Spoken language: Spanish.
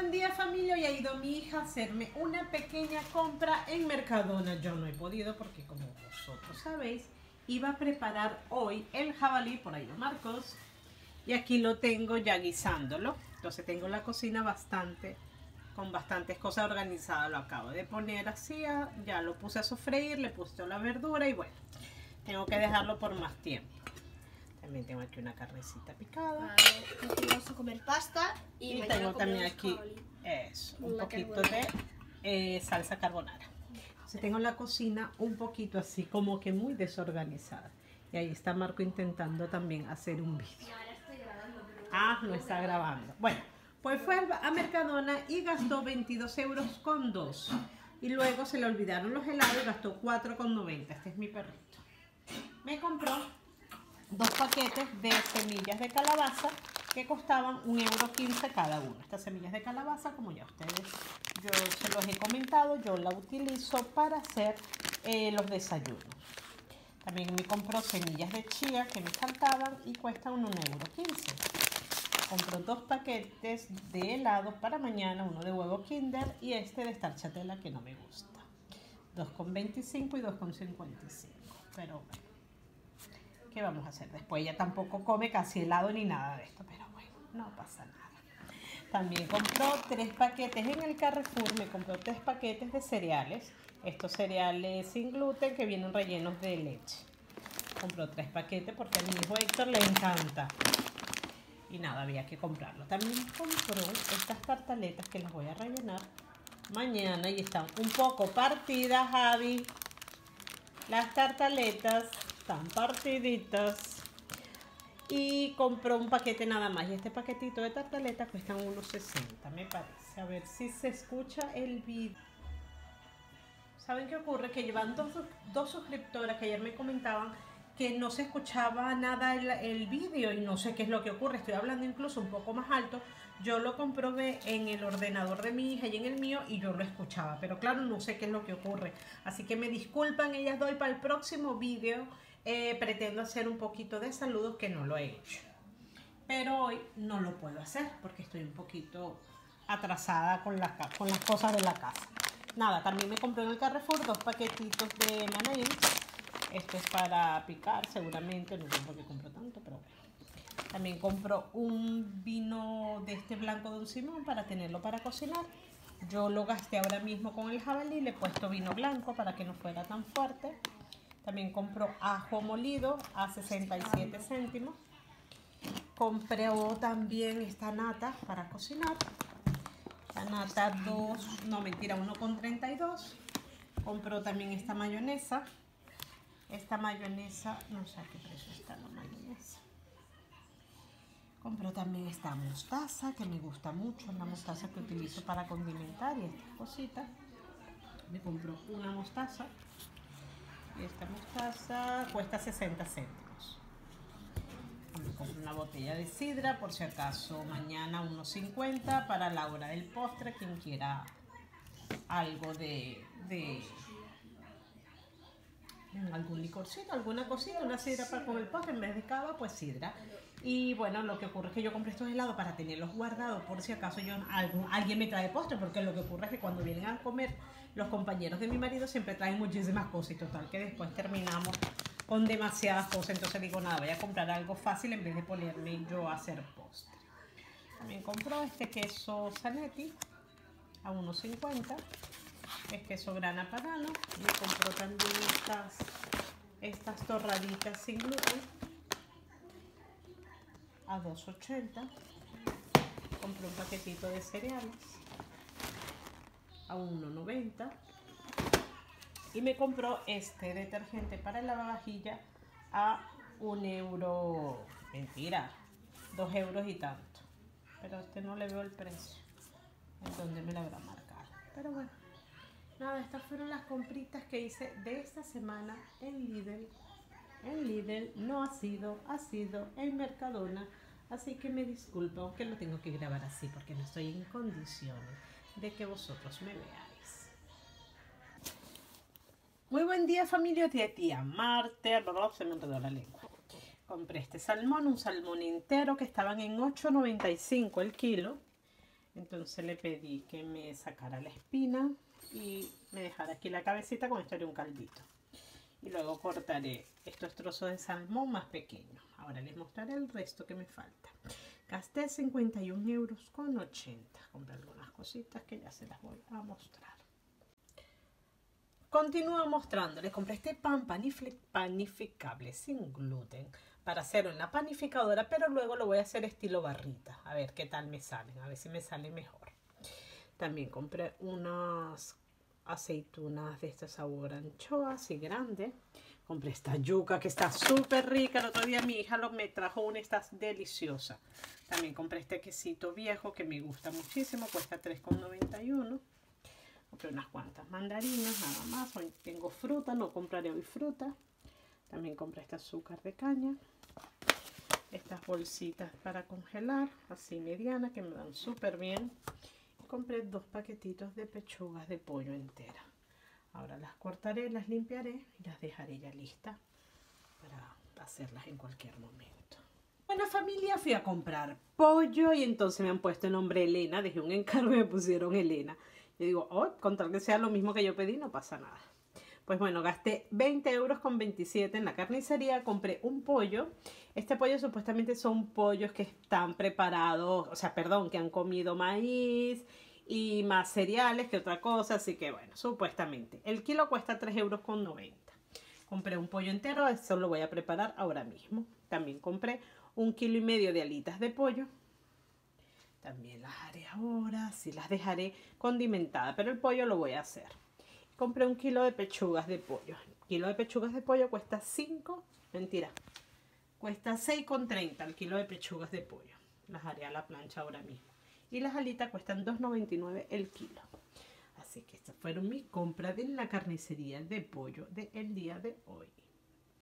buen día familia, hoy ha ido mi hija a hacerme una pequeña compra en Mercadona. Yo no he podido porque como vosotros sabéis, iba a preparar hoy el jabalí, por ahí los marcos, y aquí lo tengo ya guisándolo. Entonces tengo la cocina bastante, con bastantes cosas organizadas. Lo acabo de poner así, ya lo puse a sofreír, le puse la verdura y bueno, tengo que dejarlo por más tiempo. También tengo aquí una carnecita picada. Vale, vamos a comer pasta y, Y tengo también aquí eso, un Una poquito de eh, salsa carbonara. Entonces tengo la cocina un poquito así, como que muy desorganizada. Y ahí está Marco intentando también hacer un vídeo. Ah, no está grabando. Bueno, pues fue a Mercadona y gastó 22 euros con 2. Y luego se le olvidaron los helados y gastó 4,90. Este es mi perrito. Me compró dos paquetes de semillas de calabaza que costaban 1,15 euro cada uno. Estas semillas de calabaza, como ya ustedes, yo se los he comentado, yo la utilizo para hacer eh, los desayunos. También me compró semillas de chía que me faltaban y cuestan 1,15 euro. Compró dos paquetes de helados para mañana, uno de huevo Kinder y este de starchatela que no me gusta. 2,25 y 2,55. Pero bueno. ¿Qué vamos a hacer? Después ella tampoco come casi helado ni nada de esto, pero bueno, no pasa nada. También compró tres paquetes en el Carrefour, me compró tres paquetes de cereales. Estos cereales sin gluten que vienen rellenos de leche. Compró tres paquetes porque a mi hijo Héctor le encanta. Y nada, había que comprarlo. También compró estas tartaletas que las voy a rellenar mañana y están un poco partidas, Javi. Las tartaletas están partiditas. Y compró un paquete nada más. Y este paquetito de tartaletas cuestan unos 60, me parece. A ver si se escucha el vídeo. ¿Saben qué ocurre? Que llevan dos, dos suscriptoras que ayer me comentaban que no se escuchaba nada el, el vídeo y no sé qué es lo que ocurre. Estoy hablando incluso un poco más alto. Yo lo comprobé en el ordenador de mi hija y en el mío y yo lo escuchaba. Pero claro, no sé qué es lo que ocurre. Así que me disculpan ellas doy para el próximo vídeo. Eh, pretendo hacer un poquito de saludos que no lo he hecho. Pero hoy no lo puedo hacer porque estoy un poquito atrasada con, la, con las cosas de la casa. Nada, también me compré en el Carrefour dos paquetitos de mayonnaise. Este es para picar seguramente, no sé por qué compro tanto, pero bueno. También compro un vino de este blanco Don Simón para tenerlo para cocinar. Yo lo gasté ahora mismo con el jabalí, le he puesto vino blanco para que no fuera tan fuerte. También compro ajo molido a 67 céntimos. Compré también esta nata para cocinar. La nata 2, no mentira, 1,32. Compró también esta mayonesa. Esta mayonesa, no sé a qué precio está la mayonesa. Compró también esta mostaza que me gusta mucho, es la mostaza que utilizo para condimentar y estas cositas. Me compró una mostaza esta mostaza cuesta 60 céntimos. Compré una botella de sidra por si acaso mañana 1.50 para la hora del postre, quien quiera algo de, de algún licorcito, alguna cosita, una sidra para con el postre, en vez de cava, pues sidra. Y bueno, lo que ocurre es que yo compré estos helados para tenerlos guardados por si acaso yo algún, alguien me trae postre, porque lo que ocurre es que cuando vienen a comer los compañeros de mi marido siempre traen muchísimas cosas y total que después terminamos con demasiadas cosas. Entonces digo, nada, voy a comprar algo fácil en vez de ponerme yo a hacer postre. También compró este queso Zanetti a 1.50 es queso grana padano. Me compró también estas, estas torraditas sin gluten a 2.80. Compré un paquetito de cereales a 1.90. Y me compró este detergente para lavavajilla a un euro. Mentira, dos euros y tanto. Pero a este no le veo el precio. En donde me lo habrá marcado. Pero bueno. Nada, estas fueron las compritas que hice de esta semana en Lidl. En Lidl no ha sido, ha sido en Mercadona. Así que me disculpo, aunque lo tengo que grabar así porque no estoy en condiciones de que vosotros me veáis. Muy buen día familia de tía Marte. Se me enredó la lengua. Compré este salmón, un salmón entero que estaban en 8.95 el kilo. Entonces le pedí que me sacara la espina y me dejara aquí la cabecita con esto un caldito. Y luego cortaré estos trozos de salmón más pequeños. Ahora les mostraré el resto que me falta. Gasté 51 euros con 80. Compré algunas cositas que ya se las voy a mostrar. Continúo mostrándoles. Compré este pan panificable sin gluten para hacerlo en la panificadora, pero luego lo voy a hacer estilo barrita. A ver qué tal me salen, a ver si me sale mejor. También compré unas aceitunas de este sabor anchoa, así grande. Compré esta yuca que está súper rica. El otro día mi hija lo, me trajo una, está deliciosa. También compré este quesito viejo que me gusta muchísimo, cuesta 3,91. Compré unas cuantas mandarinas, nada más. Hoy tengo fruta, no compraré hoy fruta. También compré este azúcar de caña. Estas bolsitas para congelar, así medianas, que me dan súper bien. Compré dos paquetitos de pechugas de pollo entera. Ahora las cortaré, las limpiaré y las dejaré ya listas para hacerlas en cualquier momento. Bueno familia, fui a comprar pollo y entonces me han puesto el nombre Elena. Dejé un encargo y me pusieron Elena. Yo digo, oh, con que sea lo mismo que yo pedí, no pasa nada. Pues bueno, gasté 20 euros con 27 en la carnicería, compré un pollo. Este pollo supuestamente son pollos que están preparados, o sea, perdón, que han comido maíz y más cereales que otra cosa, así que bueno, supuestamente. El kilo cuesta 3 euros con 90. Compré un pollo entero, eso lo voy a preparar ahora mismo. También compré un kilo y medio de alitas de pollo. También las haré ahora, sí las dejaré condimentadas, pero el pollo lo voy a hacer. Compré un kilo de pechugas de pollo. Kilo de pechugas de pollo cuesta 5, mentira, cuesta 6,30 el kilo de pechugas de pollo. Las haré a la plancha ahora mismo. Y las alitas cuestan 2,99 el kilo. Así que estas fueron mis compras de la carnicería de pollo del día de hoy.